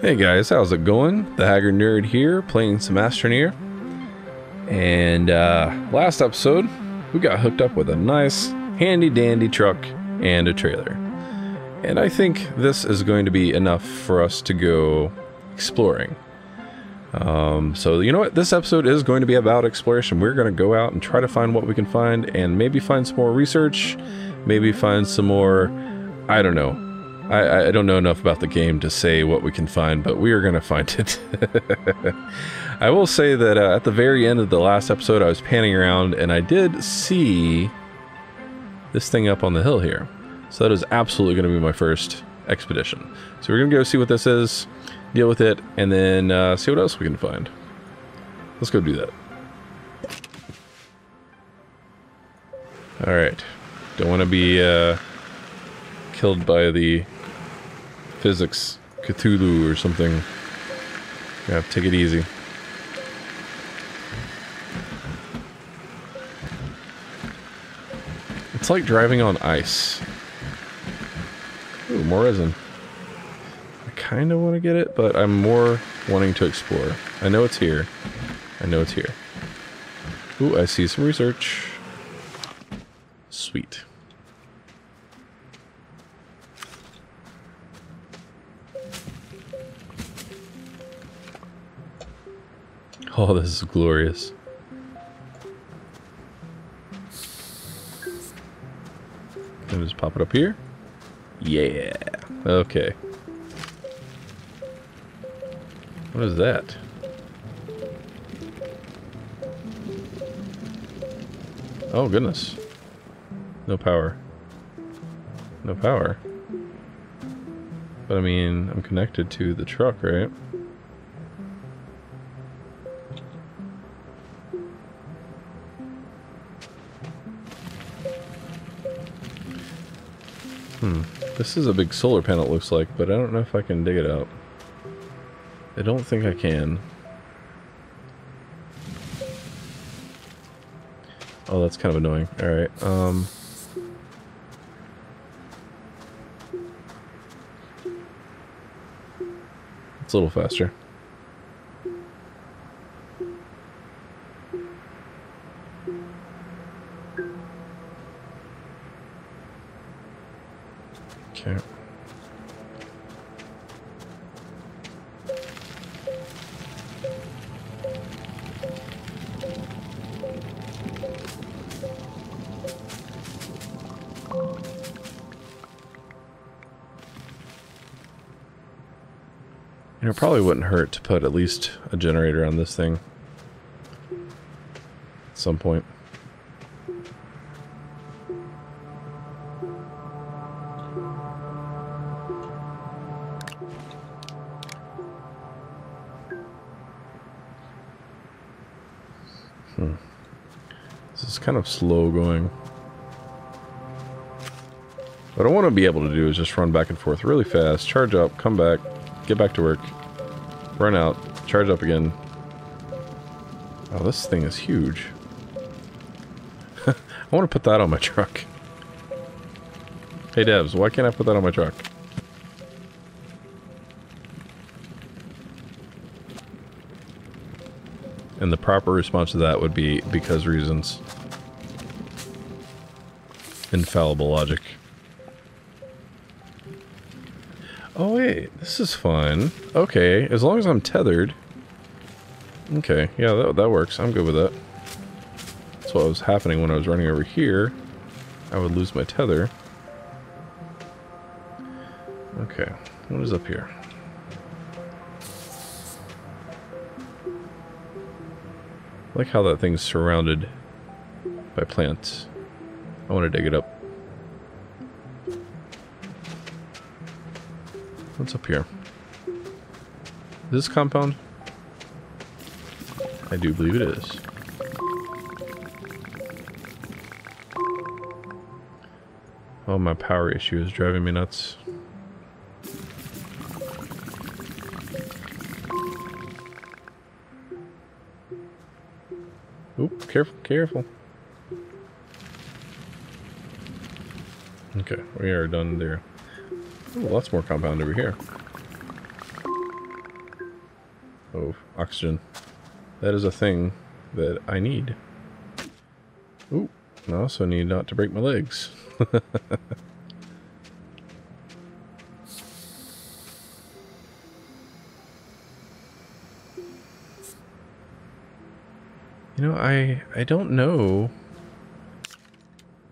Hey guys, how's it going? The Haggard Nerd here, playing some Astroneer. And uh, last episode, we got hooked up with a nice, handy dandy truck and a trailer. And I think this is going to be enough for us to go exploring. Um, so you know what? This episode is going to be about exploration. We're going to go out and try to find what we can find and maybe find some more research, maybe find some more, I don't know, I, I don't know enough about the game to say what we can find, but we are going to find it. I will say that uh, at the very end of the last episode, I was panning around and I did see this thing up on the hill here. So that is absolutely going to be my first expedition. So we're going to go see what this is, deal with it, and then uh, see what else we can find. Let's go do that. Alright. Don't want to be uh, killed by the physics Cthulhu or something. Yeah, take it easy. It's like driving on ice. Ooh, more resin. I kind of want to get it, but I'm more wanting to explore. I know it's here. I know it's here. Ooh, I see some research. Sweet. Oh, this is glorious. Let me just pop it up here? Yeah. Okay. What is that? Oh, goodness. No power. No power. But I mean, I'm connected to the truck, right? Hmm. This is a big solar panel, it looks like, but I don't know if I can dig it out. I don't think I can. Oh, that's kind of annoying. Alright, um... It's a little faster. Okay. You know, it probably wouldn't hurt to put at least a generator on this thing. At some point. Hmm. This is kind of slow going. What I want to be able to do is just run back and forth really fast, charge up, come back, get back to work, run out, charge up again. Oh, this thing is huge. I want to put that on my truck. Hey devs, why can't I put that on my truck? And the proper response to that would be because reasons. Infallible logic. Oh wait, this is fun. Okay, as long as I'm tethered. Okay, yeah, that, that works. I'm good with that. That's what was happening when I was running over here. I would lose my tether. Okay, what is up here? Like how that thing's surrounded by plants. I want to dig it up. What's up here? Is this compound? I do believe it is. Oh, my power issue is driving me nuts. Careful, careful. Okay, we are done there. Ooh, lots more compound over here. Oh, oxygen. That is a thing that I need. Ooh, I also need not to break my legs. You know, I I don't know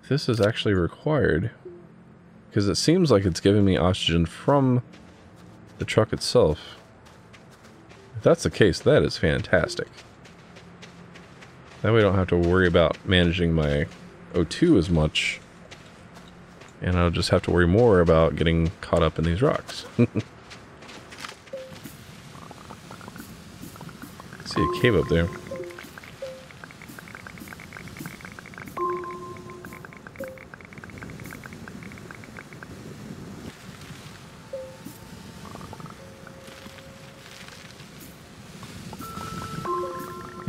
if this is actually required. Because it seems like it's giving me oxygen from the truck itself. If that's the case, that is fantastic. That way I don't have to worry about managing my O2 as much. And I'll just have to worry more about getting caught up in these rocks. See a cave up there.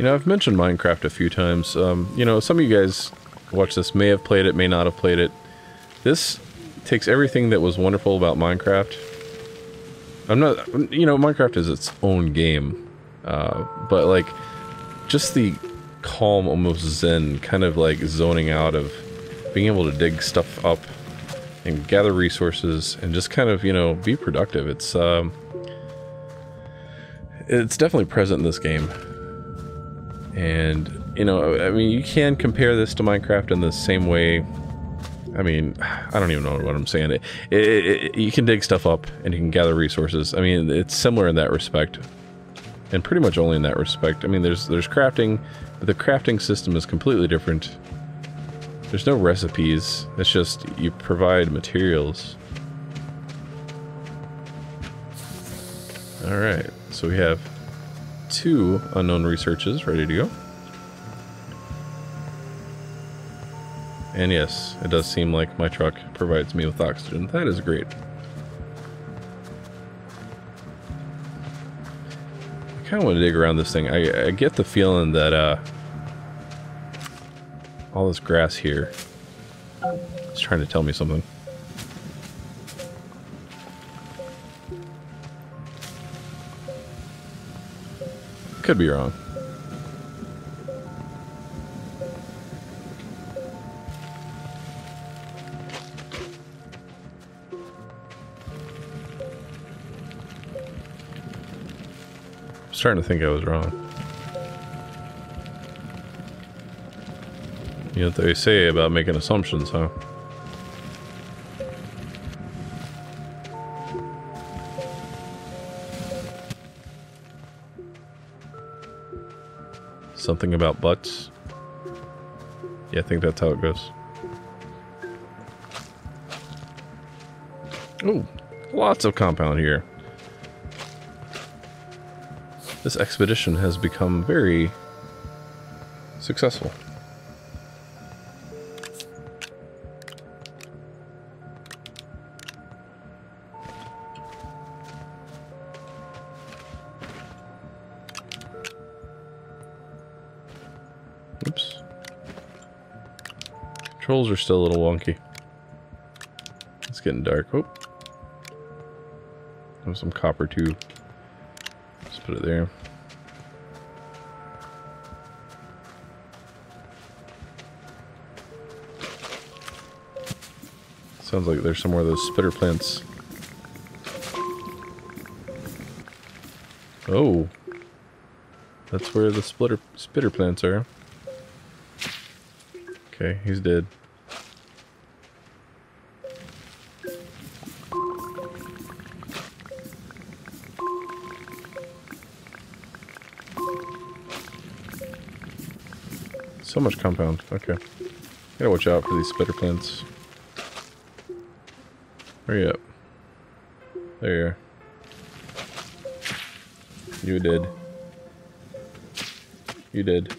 Know, I've mentioned Minecraft a few times. Um, you know, some of you guys watch this may have played it, may not have played it. This takes everything that was wonderful about Minecraft. I'm not, you know, Minecraft is its own game. Uh, but like, just the calm, almost zen, kind of like zoning out of being able to dig stuff up and gather resources and just kind of, you know, be productive. It's, um, it's definitely present in this game. And, you know, I mean, you can compare this to Minecraft in the same way. I mean, I don't even know what I'm saying. It, it, it, you can dig stuff up and you can gather resources. I mean, it's similar in that respect. And pretty much only in that respect. I mean, there's there's crafting, but the crafting system is completely different. There's no recipes. It's just you provide materials. Alright, so we have two unknown researches ready to go. And yes, it does seem like my truck provides me with oxygen. That is great. I kind of want to dig around this thing. I, I get the feeling that uh, all this grass here is trying to tell me something. Could be wrong. I'm starting to think I was wrong. You know what they say about making assumptions, huh? Something about butts. Yeah, I think that's how it goes. Oh, lots of compound here. This expedition has become very successful. Controls are still a little wonky. It's getting dark. Oh. Have some copper too. Just put it there. Sounds like there's somewhere those spitter plants. Oh. That's where the splitter spitter plants are. Okay, he's dead. So much compound. Okay. Gotta watch out for these spitter plants. Hurry up. There you are. You did. You did.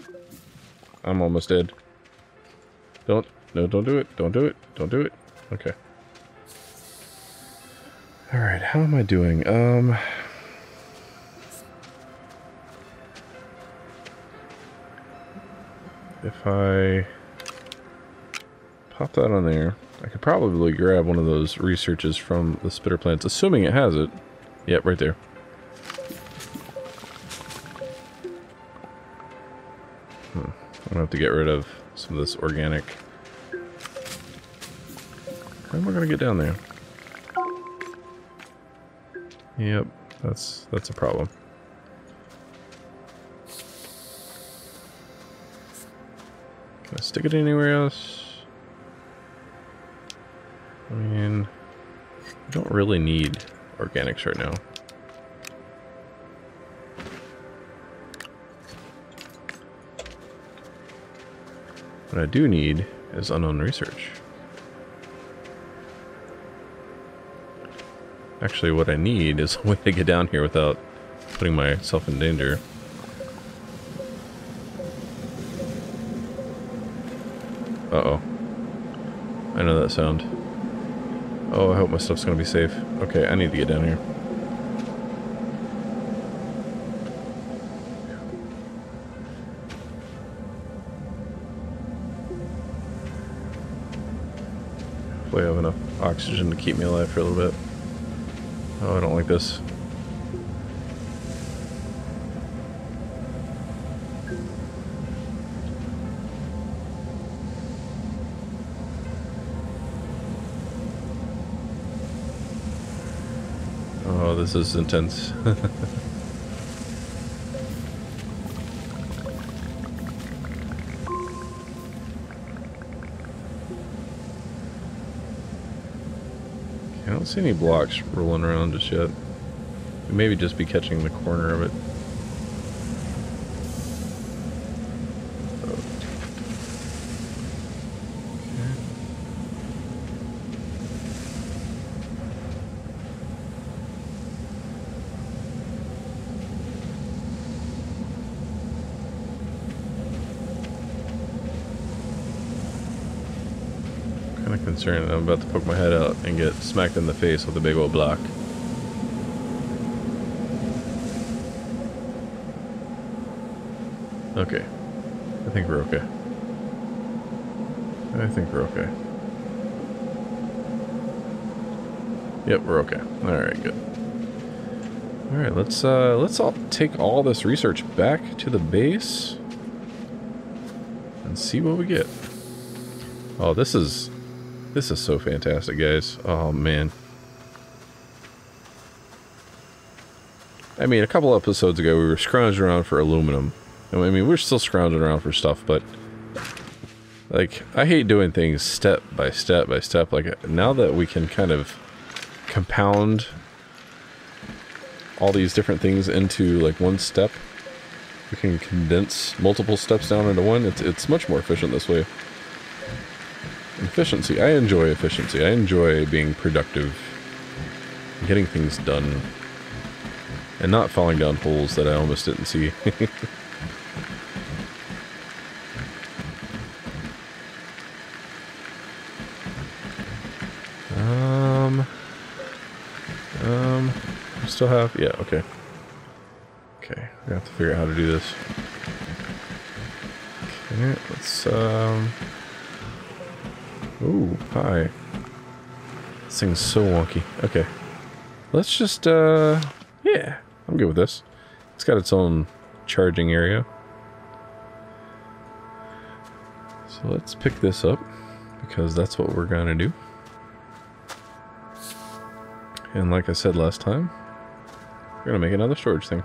I'm almost dead. Don't. No, don't do it. Don't do it. Don't do it. Okay. Alright, how am I doing? Um... if I pop that on there, I could probably grab one of those researches from the spitter plants, assuming it has it. Yep, right there. Hmm. I'm gonna have to get rid of some of this organic. When we're gonna get down there? Yep, that's that's a problem. Stick it anywhere else? I mean, I don't really need organics right now. What I do need is unknown research. Actually, what I need is a way to get down here without putting myself in danger. Uh-oh. I know that sound. Oh, I hope my stuff's gonna be safe. Okay, I need to get down here. Hopefully I have enough oxygen to keep me alive for a little bit. Oh, I don't like this. This is intense. I don't see any blocks rolling around just yet. Maybe just be catching the corner of it. Of concerned. I'm about to poke my head out and get smacked in the face with a big old block. Okay. I think we're okay. I think we're okay. Yep, we're okay. Alright, good. Alright, let's uh let's all take all this research back to the base and see what we get. Oh, this is this is so fantastic, guys. Oh man. I mean, a couple episodes ago we were scrounging around for aluminum. I mean, we're still scrounging around for stuff, but like I hate doing things step by step by step. Like now that we can kind of compound all these different things into like one step, we can condense multiple steps down into one. It's it's much more efficient this way. Efficiency. I enjoy efficiency. I enjoy being productive, getting things done, and not falling down holes that I almost didn't see. um, um, still have, yeah, okay. Okay, we have to figure out how to do this. Okay, let's, um, Ooh, hi. This thing's so wonky. Okay. Let's just, uh... Yeah, I'm good with this. It's got its own charging area. So let's pick this up, because that's what we're gonna do. And like I said last time, we're gonna make another storage thing.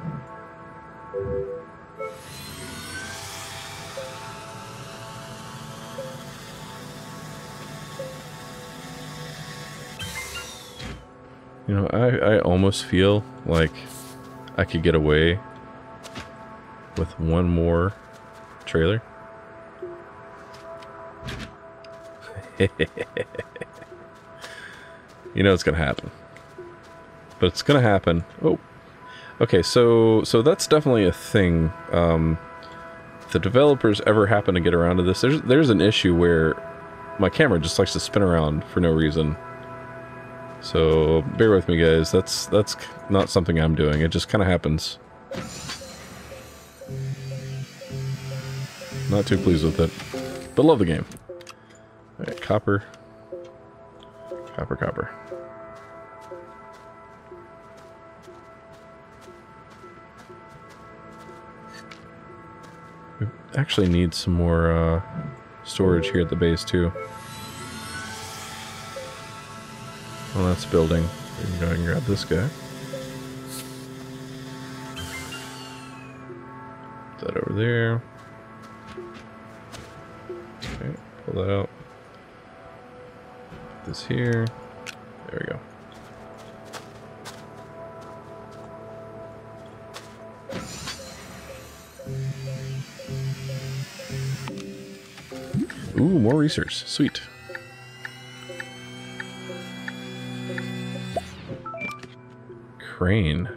You know, I, I almost feel like I could get away with one more trailer. you know it's gonna happen. But it's gonna happen. Oh. Okay, so so that's definitely a thing. Um, if the developers ever happen to get around to this, there's there's an issue where my camera just likes to spin around for no reason. So bear with me, guys. That's that's not something I'm doing. It just kind of happens. Not too pleased with it, but love the game. All right, copper, copper, copper. We actually need some more uh, storage here at the base too. Well, that's building. We can go and grab this guy. Put that over there. Okay, pull that out. Put this here. There we go. Ooh, more research. Sweet. Crane.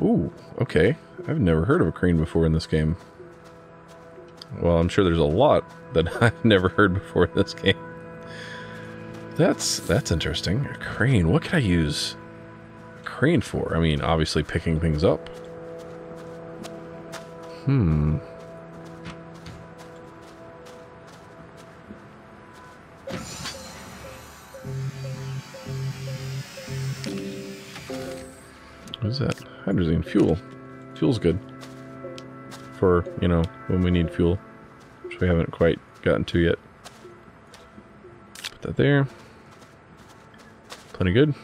Ooh, okay. I've never heard of a crane before in this game. Well, I'm sure there's a lot that I've never heard before in this game. That's that's interesting. A crane. What could I use a crane for? I mean, obviously picking things up. Hmm. Hydrazine. Fuel. Fuel's good. For, you know, when we need fuel. Which we haven't quite gotten to yet. Put that there. Plenty good.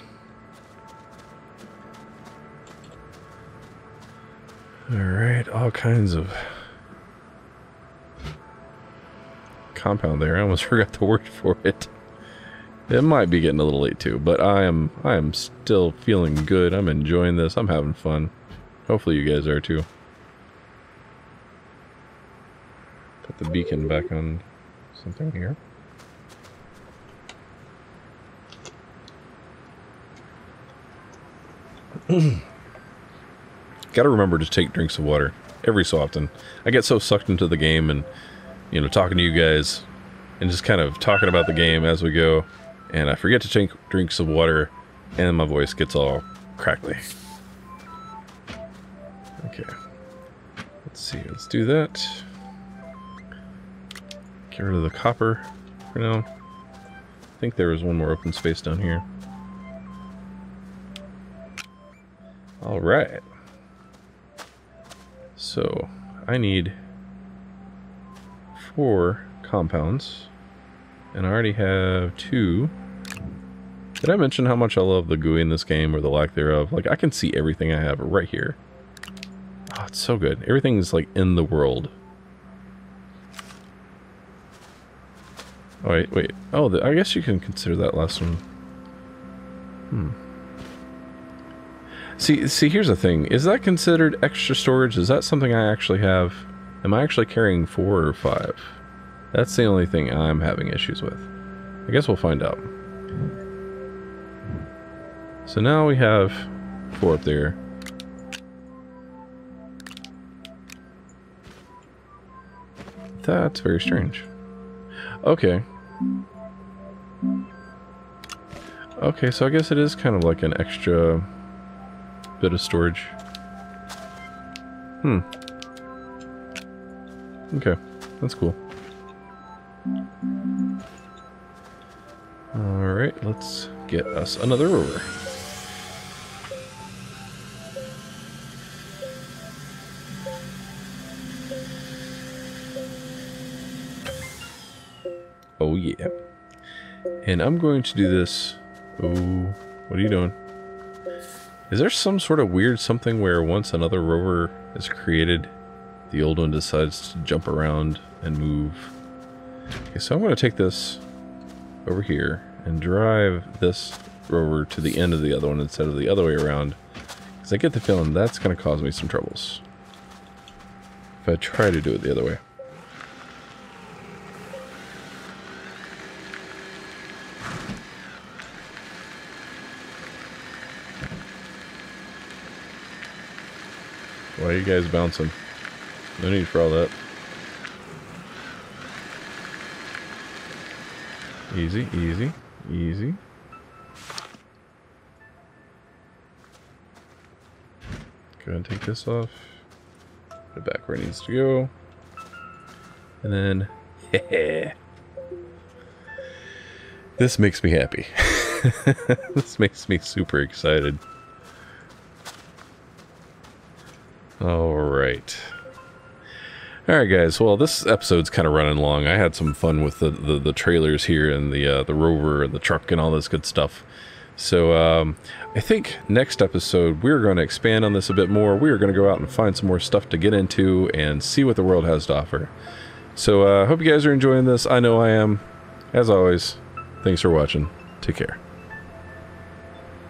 Alright, all kinds of compound there. I almost forgot the word for it. It might be getting a little late too, but I am I am still feeling good. I'm enjoying this. I'm having fun. Hopefully you guys are too. Put the beacon back on something here. Gotta remember to take drinks of water every so often. I get so sucked into the game and, you know, talking to you guys and just kind of talking about the game as we go. And I forget to take drinks of water and my voice gets all crackly. Okay. Let's see. Let's do that. Get rid of the copper for now. I think there was one more open space down here. All right. So, I need four compounds. And I already have two. Did I mention how much I love the GUI in this game, or the lack thereof? Like, I can see everything I have right here. Oh, it's so good. Everything's, like, in the world. Oh, wait, wait. Oh, the, I guess you can consider that last one. Hmm. See, see, here's the thing. Is that considered extra storage? Is that something I actually have? Am I actually carrying four or five? That's the only thing I'm having issues with. I guess we'll find out. So now we have four up there. That's very strange. Okay. Okay, so I guess it is kind of like an extra bit of storage. Hmm. Okay, that's cool. Alright, let's get us another rover. Oh yeah. And I'm going to do this... Oh, what are you doing? Is there some sort of weird something where once another rover is created, the old one decides to jump around and move? Okay, so I'm going to take this over here and drive this rover to the end of the other one instead of the other way around. Because I get the feeling that's going to cause me some troubles. If I try to do it the other way. Why are you guys bouncing? No need for all that. Easy, easy, easy. Go and take this off. Put it back where it needs to go. And then, this makes me happy. this makes me super excited. All right. All right, guys. Well, this episode's kind of running long. I had some fun with the, the, the trailers here and the uh, the rover and the truck and all this good stuff. So um, I think next episode we're going to expand on this a bit more. We are going to go out and find some more stuff to get into and see what the world has to offer. So I uh, hope you guys are enjoying this. I know I am. As always, thanks for watching. Take care.